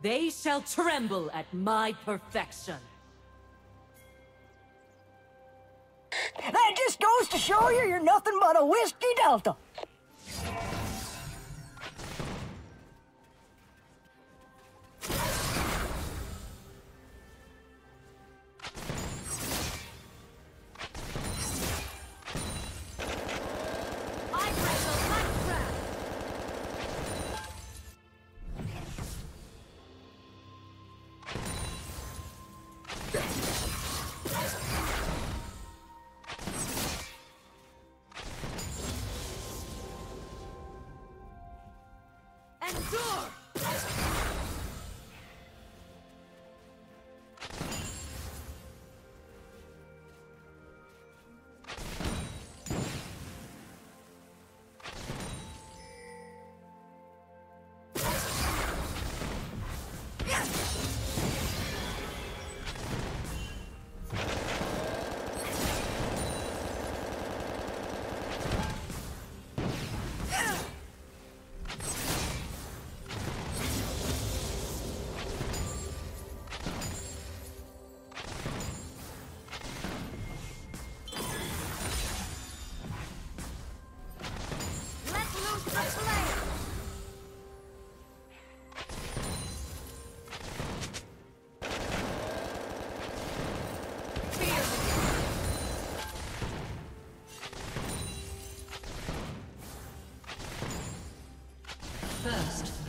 They shall tremble at my perfection. That just goes to show you you're nothing but a whiskey delta.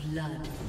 Blood.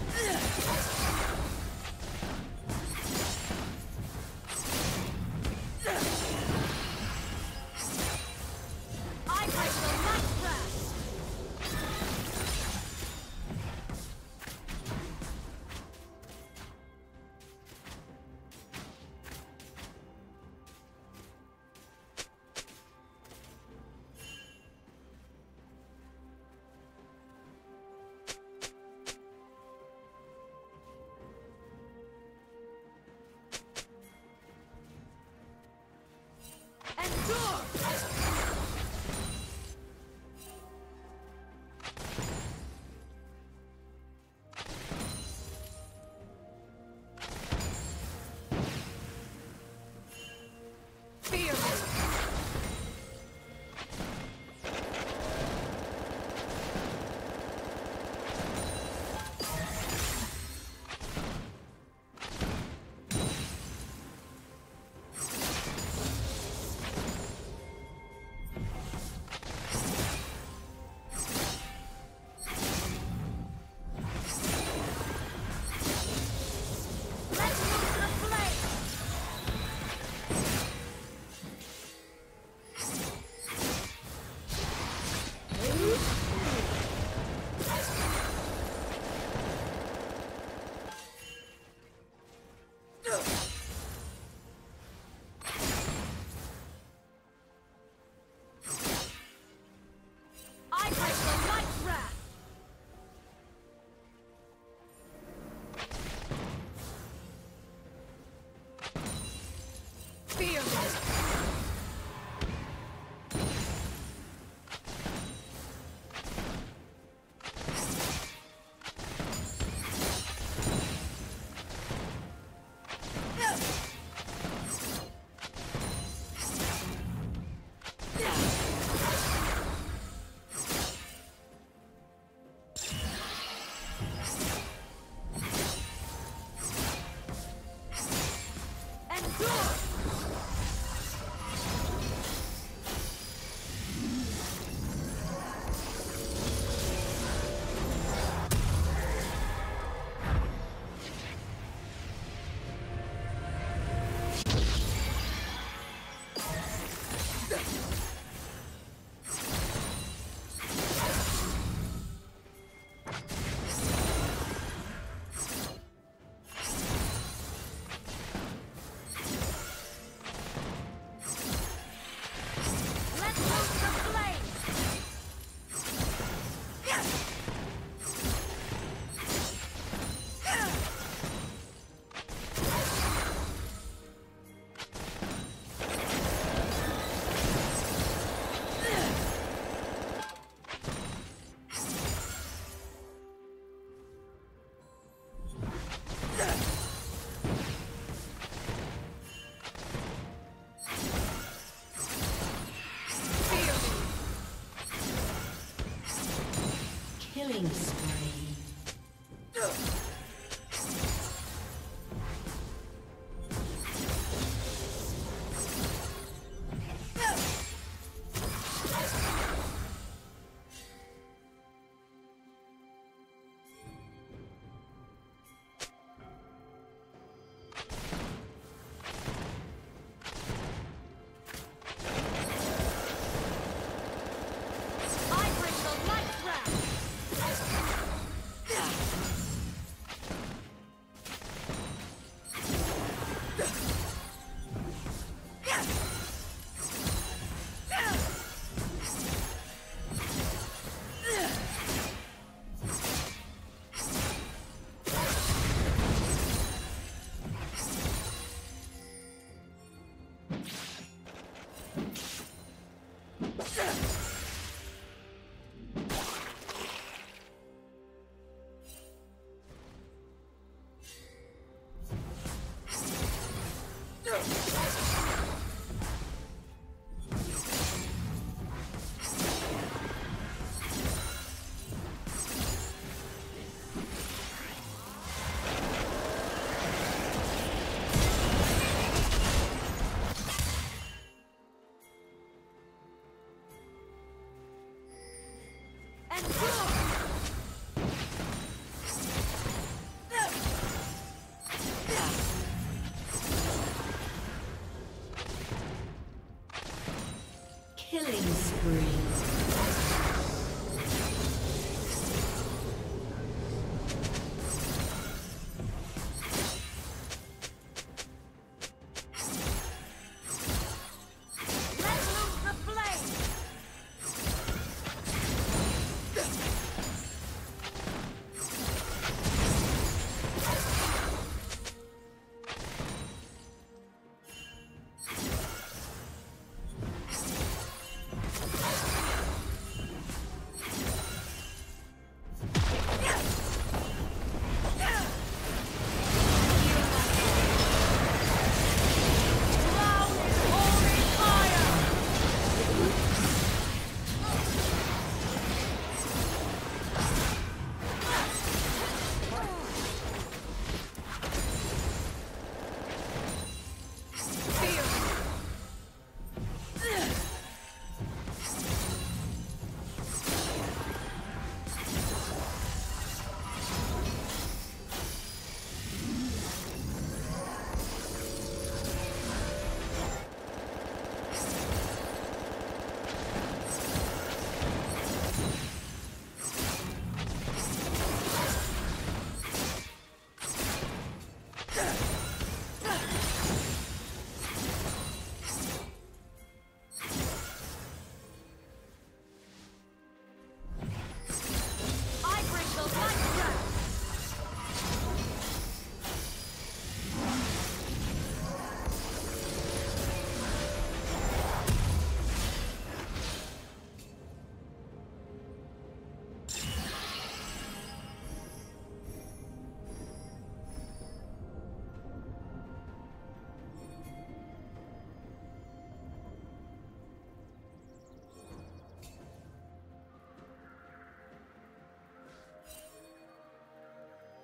Killing Killing spree.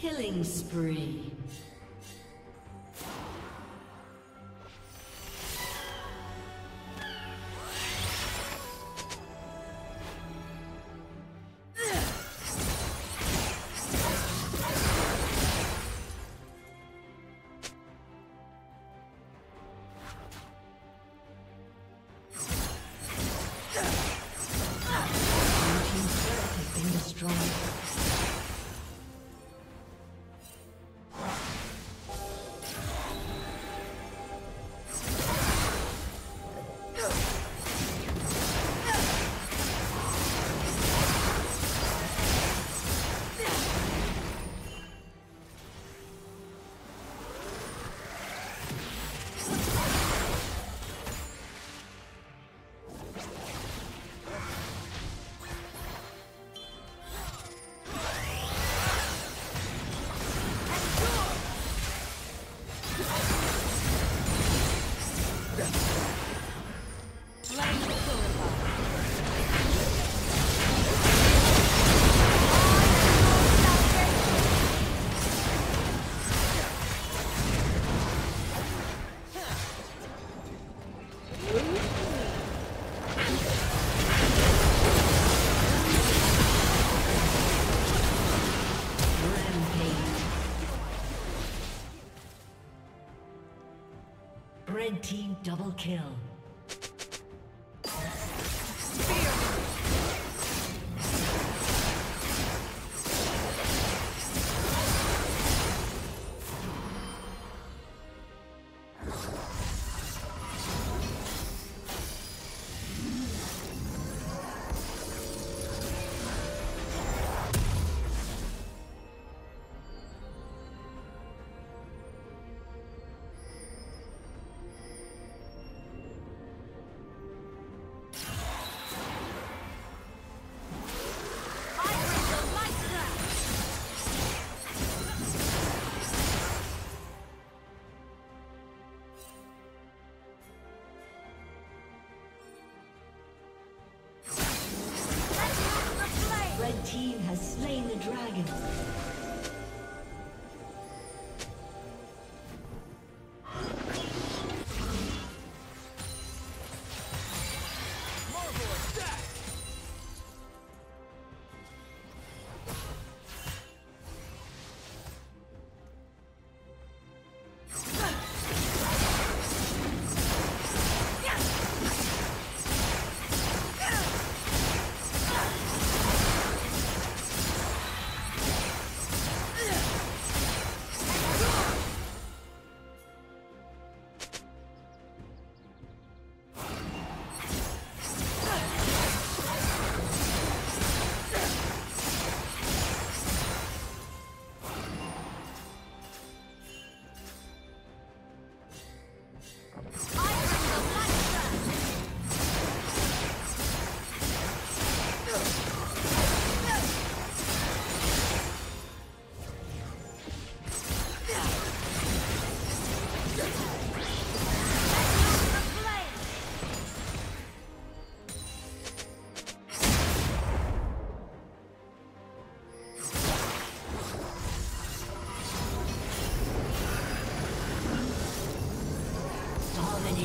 Killing spree. Double kill.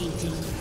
Dominating.